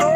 Oh.